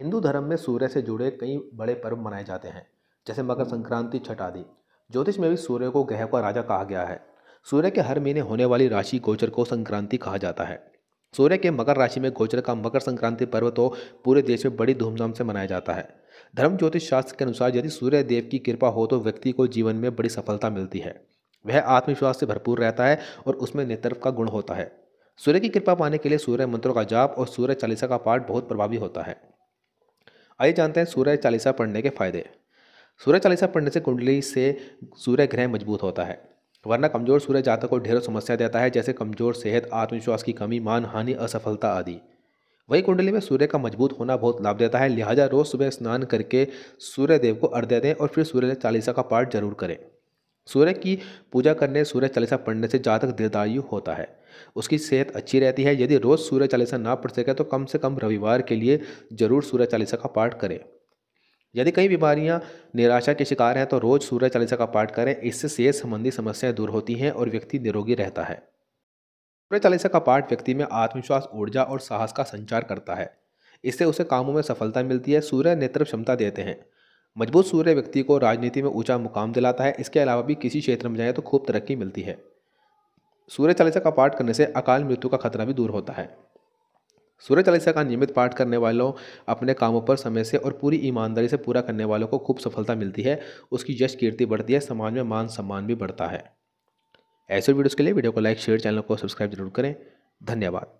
हिंदू धर्म में सूर्य से जुड़े कई बड़े पर्व मनाए जाते हैं, जैसे मकर संक्रांति, छठ आदि। ज्योतिष में भी सूर्य को ग्रह का राजा कहा गया है। सूर्य के हर महीने होने वाली राशि गोचर को संक्रांति कहा जाता है। सूर्य के मकर राशि में गोचर का मकर संक्रांति पर्व तो पूरे देश में बड़ी धूमधाम से मनाया जाता है। धर्म ज्योतिष शास्त्र के अनुसार यदि सूर्य देव की कृपा हो तो व्यक्ति को जीवन में बड़ी सफलता मिलती है। वह आत्मविश्वास से भरपूर रहता है और उसमें नेतृत्व का गुण होता है। सूर्य की कृपा पाने के लिए सूर्य मंत्रों का जाप और सूर्य चालीसा का पाठ बहुत प्रभावी होता है। आइए जानते हैं सूर्य चालीसा पढ़ने के फ़ायदे। सूर्य चालीसा पढ़ने से कुंडली से सूर्य ग्रह मज़बूत होता है, वरना कमज़ोर सूर्य जातक को ढेरों समस्या देता है, जैसे कमज़ोर सेहत, आत्मविश्वास की कमी, मान हानि, असफलता आदि। वही कुंडली में सूर्य का मज़बूत होना बहुत लाभ देता है, लिहाजा रोज सुबह स्नान करके सूर्य देव को अर्घ्य दें और फिर सूर्य चालीसा का पाठ ज़रूर करें। सूर्य की पूजा करने सूर्य चालीसा पढ़ने से जातक दीर्घायु होता है। उसकी सेहत अच्छी रहती है। यदि रोज़ सूर्य चालीसा ना पढ़ सके तो कम से कम रविवार के लिए ज़रूर सूर्य चालीसा का पाठ करें। यदि कई बीमारियाँ, निराशा के शिकार हैं तो रोज़ सूर्य चालीसा का पाठ करें। इससे सेहत संबंधी समस्याएँ दूर होती हैं और व्यक्ति निरोगी रहता है। सूर्य चालीसा का पाठ व्यक्ति में आत्मविश्वास, ऊर्जा और साहस का संचार करता है। इससे उसे कामों में सफलता मिलती है। सूर्य नेत्र क्षमता देते हैं। मज़बूत सूर्य व्यक्ति को राजनीति में ऊँचा मुकाम दिलाता है। इसके अलावा भी किसी क्षेत्र में जाए तो खूब तरक्की मिलती है। सूर्य चालीसा का पाठ करने से अकाल मृत्यु का खतरा भी दूर होता है। सूर्य चालीसा का नियमित पाठ करने वालों अपने कामों पर समय से और पूरी ईमानदारी से पूरा करने वालों को खूब सफलता मिलती है। उसकी यश कीर्ति बढ़ती है, समाज में मान सम्मान भी बढ़ता है। ऐसे वीडियोज़ के लिए वीडियो को लाइक, शेयर, चैनल को सब्सक्राइब ज़रूर करें। धन्यवाद।